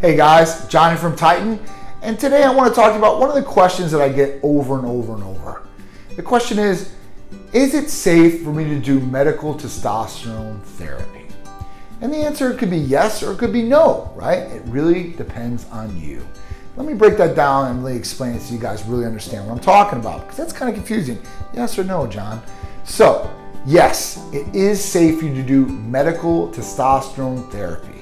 Hey guys, Johnny from Titan, and today I want to talk about one of the questions that I get over and over and over. The question is, is it safe for me to do medical testosterone therapy? And the answer could be yes or it could be no, right? It really depends on you. Let me break that down and really explain it so you guys really understand what I'm talking about, because that's kind of confusing. Yes or no, John? So, yes, it is safe for you to do medical testosterone therapy.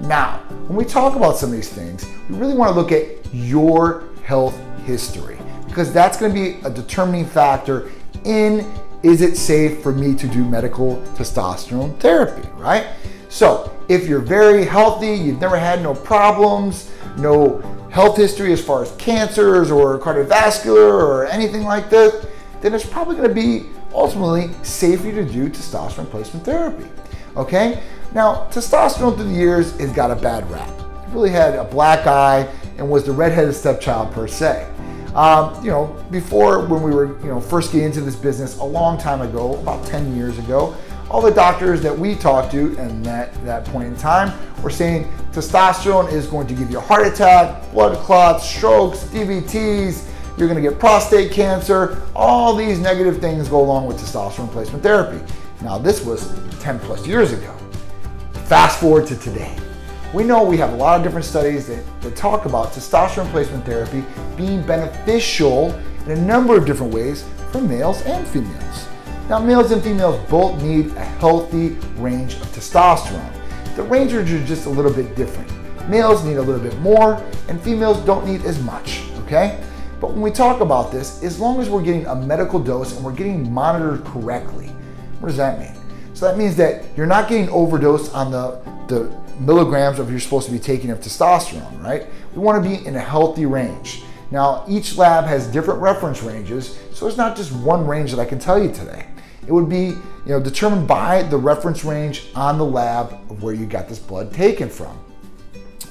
Now, when we talk about some of these things, we really want to look at your health history because that's going to be a determining factor in is it safe for me to do medical testosterone therapy, right? So, if you're very healthy, you've never had no problems, no health history as far as cancers or cardiovascular or anything like this, then it's probably going to be ultimately safe for you to do testosterone replacement therapy. Okay? Now, testosterone through the years has got a bad rap. It really had a black eye and was the redheaded stepchild per se. Um, you know, before when we were, you know, first getting into this business a long time ago, about 10 years ago, all the doctors that we talked to and that, that point in time were saying testosterone is going to give you a heart attack, blood clots, strokes, DVTs, you're going to get prostate cancer. All these negative things go along with testosterone replacement therapy. Now, this was 10 plus years ago. Fast forward to today. We know we have a lot of different studies that, that talk about testosterone replacement therapy being beneficial in a number of different ways for males and females. Now, males and females both need a healthy range of testosterone. The ranges are just a little bit different. Males need a little bit more, and females don't need as much, okay? But when we talk about this, as long as we're getting a medical dose and we're getting monitored correctly, what does that mean? So that means that you're not getting overdosed on the, the milligrams of you're supposed to be taking of testosterone, right? We want to be in a healthy range. Now, each lab has different reference ranges, so it's not just one range that I can tell you today. It would be, you know, determined by the reference range on the lab of where you got this blood taken from.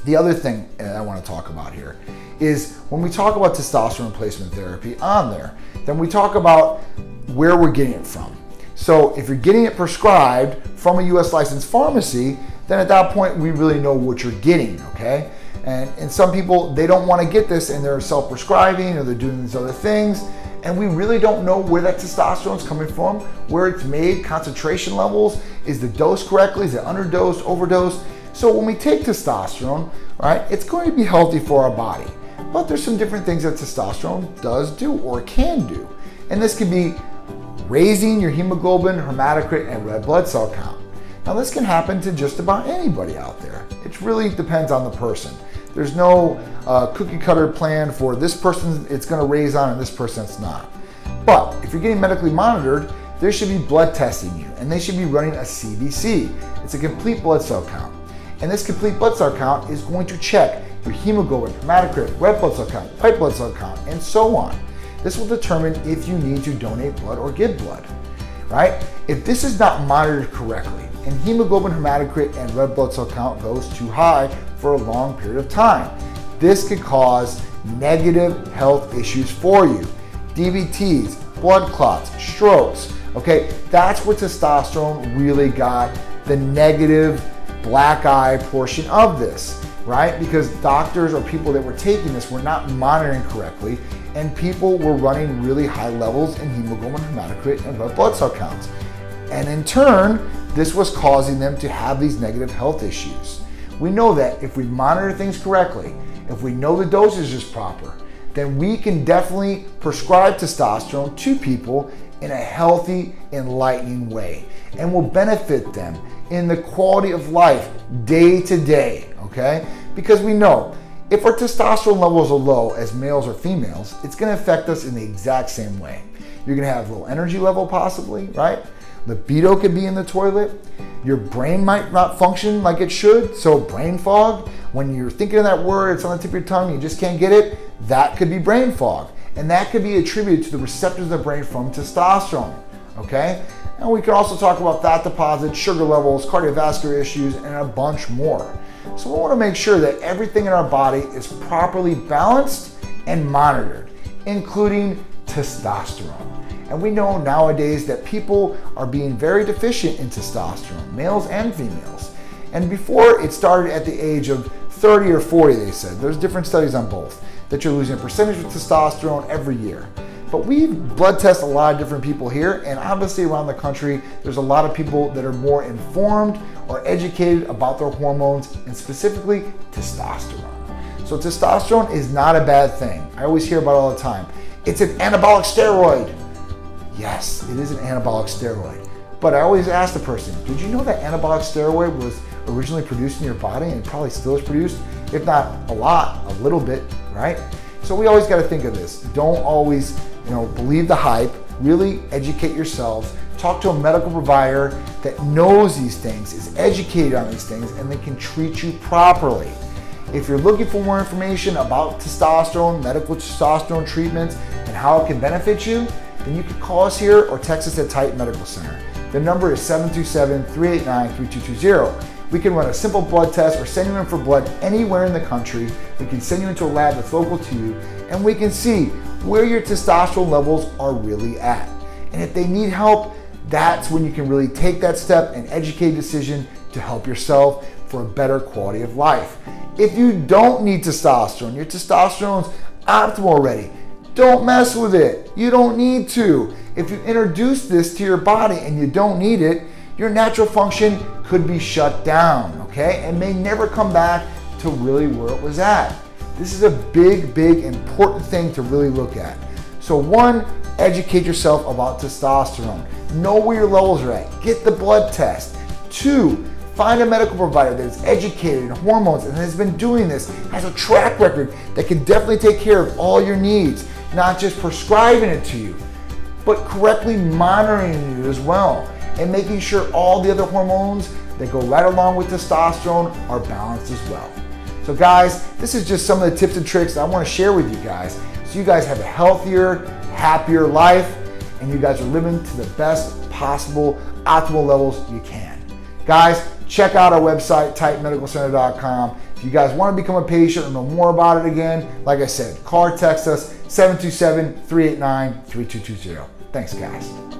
The other thing I want to talk about here is when we talk about testosterone replacement therapy on there, then we talk about where we're getting it from. So if you're getting it prescribed from a US licensed pharmacy, then at that point we really know what you're getting, okay? And, and some people, they don't want to get this and they're self-prescribing or they're doing these other things. And we really don't know where that testosterone is coming from, where it's made, concentration levels, is the dose correctly, is it underdosed, overdosed? So when we take testosterone, right, it's going to be healthy for our body. But there's some different things that testosterone does do or can do. And this can be raising your hemoglobin, hematocrit, and red blood cell count. Now, this can happen to just about anybody out there. It really depends on the person. There's no uh, cookie cutter plan for this person it's going to raise on and this person it's not. But if you're getting medically monitored, there should be blood testing you and they should be running a CBC. It's a complete blood cell count. And this complete blood cell count is going to check your hemoglobin, hematocrit, red blood cell count, white blood cell count, and so on. This will determine if you need to donate blood or give blood, right? If this is not monitored correctly and hemoglobin, hematocrit, and red blood cell count goes too high for a long period of time, this could cause negative health issues for you. DVTs, blood clots, strokes, okay? That's where testosterone really got the negative black eye portion of this, right? Because doctors or people that were taking this were not monitoring correctly and people were running really high levels in hemoglobin, hematocrit, and red blood cell counts. And in turn, this was causing them to have these negative health issues. We know that if we monitor things correctly, if we know the dosage is proper, then we can definitely prescribe testosterone to people in a healthy, enlightening way and will benefit them in the quality of life day to day, okay? Because we know if our testosterone levels are low as males or females, it's gonna affect us in the exact same way. You're gonna have low energy level possibly, right? Libido could be in the toilet. Your brain might not function like it should, so brain fog. When you're thinking of that word, it's on the tip of your tongue, you just can't get it, that could be brain fog. And that could be attributed to the receptors of the brain from testosterone, okay? And we can also talk about fat deposits, sugar levels, cardiovascular issues, and a bunch more. So we want to make sure that everything in our body is properly balanced and monitored, including testosterone. And we know nowadays that people are being very deficient in testosterone, males and females. And before it started at the age of 30 or 40, they said. There's different studies on both, that you're losing a percentage of testosterone every year. But we've blood test a lot of different people here, and obviously around the country, there's a lot of people that are more informed or educated about their hormones and specifically testosterone. So testosterone is not a bad thing. I always hear about it all the time. It's an anabolic steroid. Yes, it is an anabolic steroid. But I always ask the person, did you know that anabolic steroid was originally produced in your body and probably still is produced? If not a lot, a little bit, right? So we always got to think of this. Don't always, you know, believe the hype. Really educate yourselves. Talk to a medical provider that knows these things, is educated on these things, and they can treat you properly. If you're looking for more information about testosterone, medical testosterone treatments, and how it can benefit you, then you can call us here or text us at Titan Medical Center. The number is 727 389 3220. We can run a simple blood test or send you in for blood anywhere in the country. We can send you into a lab that's local to you and we can see where your testosterone levels are really at. And if they need help, that's when you can really take that step and educate a decision to help yourself for a better quality of life. If you don't need testosterone, your testosterone's optimal already, don't mess with it. You don't need to. If you introduce this to your body and you don't need it, your natural function could be shut down, okay? And may never come back to really where it was at. This is a big, big, important thing to really look at. So, one, educate yourself about testosterone. Know where your levels are at. Get the blood test. Two, find a medical provider that is educated in hormones and has been doing this, has a track record that can definitely take care of all your needs, not just prescribing it to you, but correctly monitoring you as well and making sure all the other hormones that go right along with testosterone are balanced as well. So guys, this is just some of the tips and tricks that I want to share with you guys so you guys have a healthier, happier life and you guys are living to the best possible optimal levels you can. Guys, check out our website, titanmedicalcenter.com. If you guys want to become a patient or know more about it again, like I said, call text us 727 389 3220. Thanks, guys.